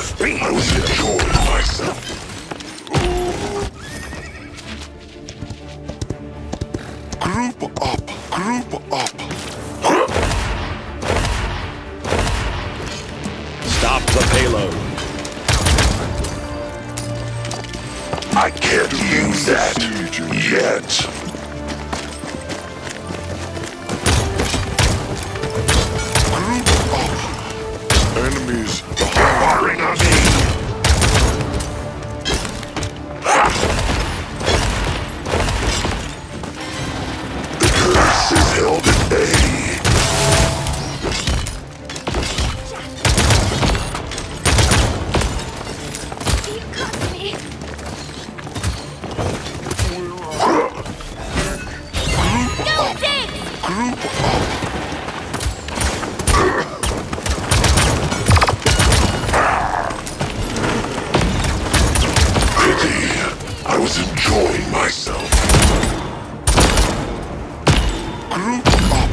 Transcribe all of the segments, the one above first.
speed. I was enjoying myself. Group up, group up. Stop the payload. I can't use that yet. Group up. I was enjoying myself. Group up.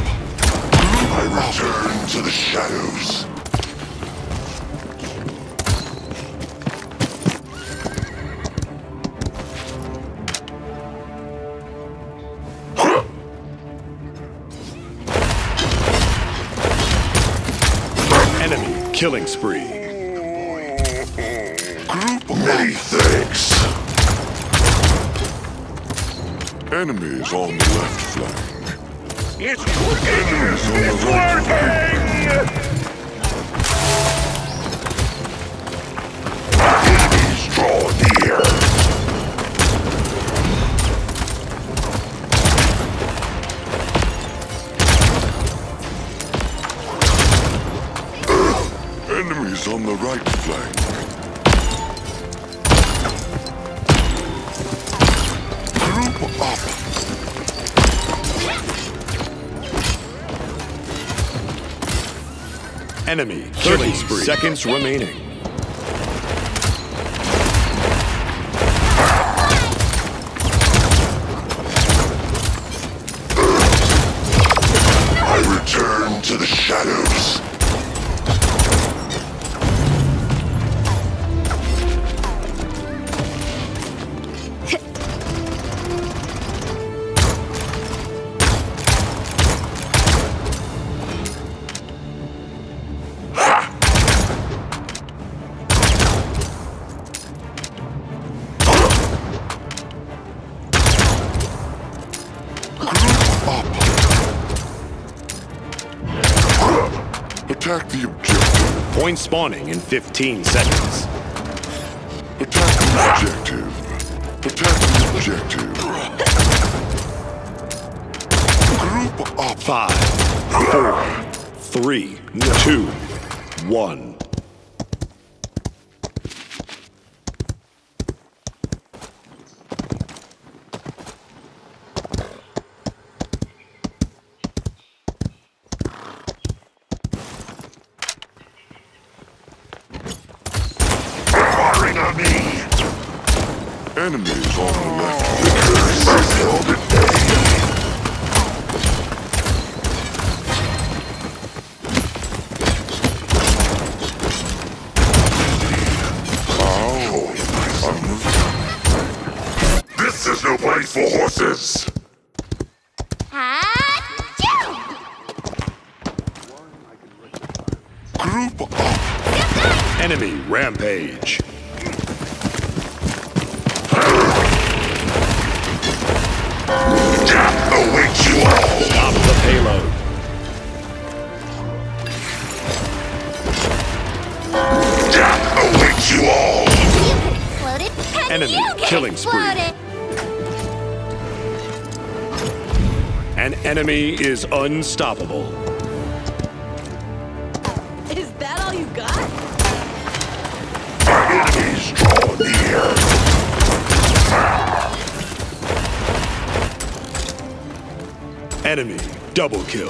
Group I return to the shadows. Enemy killing spree. Group Many thanks. Enemies on the left flank. It's working! Enemies on the It's right flank. working! Enemies Enemy killing spree. Seconds remaining. Point spawning in 15 seconds. Attack the objective. Attack the objective. Group up. Five, four, three, two, one. Enemies on the left. The curse is held at bay. This is no place for horses. Group up. Enemy rampage. Death awaits you all. Stop the payload. Death awaits you all. You get exploded, and Enemy killing spree. An enemy is unstoppable. Is that all you got? Enemies draw near. Enemy double kill.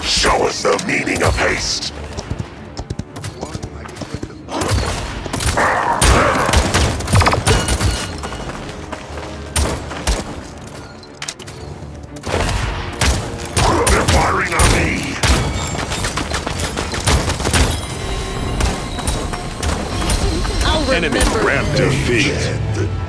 Show us the meaning of haste. Enemy rampage. Defeat.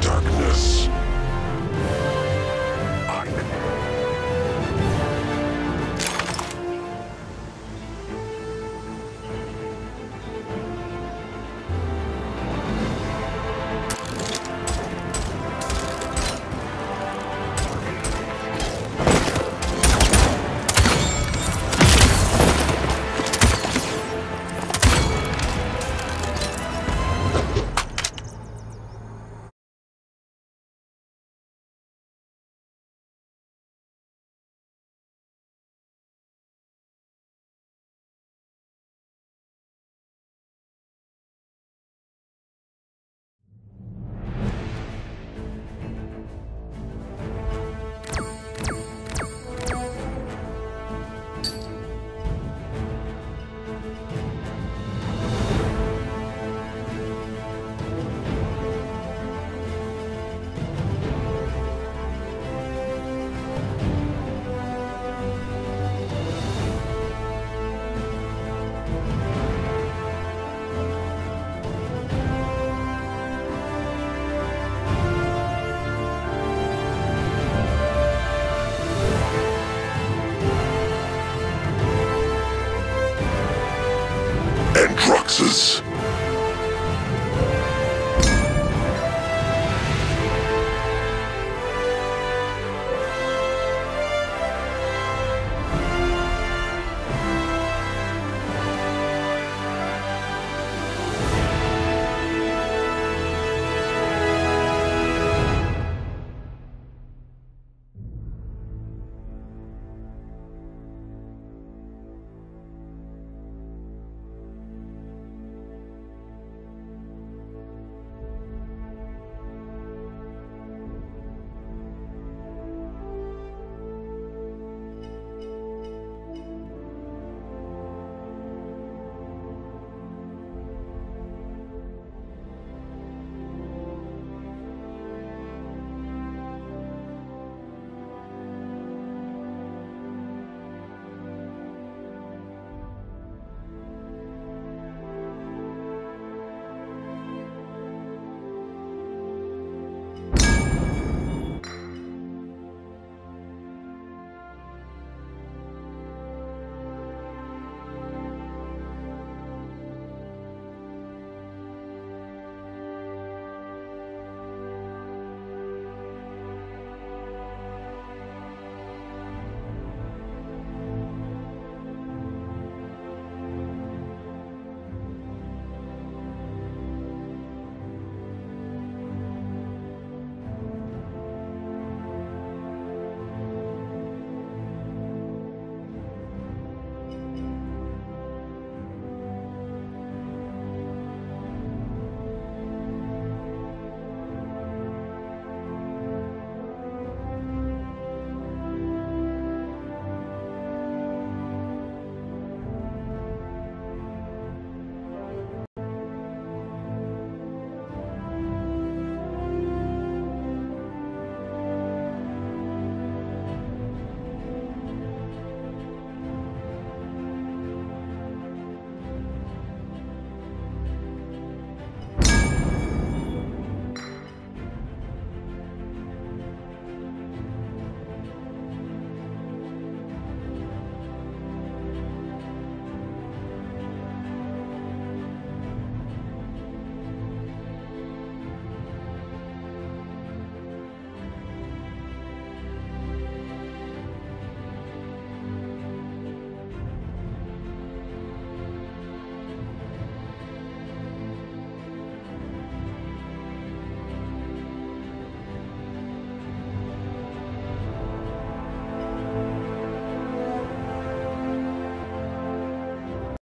Androxus.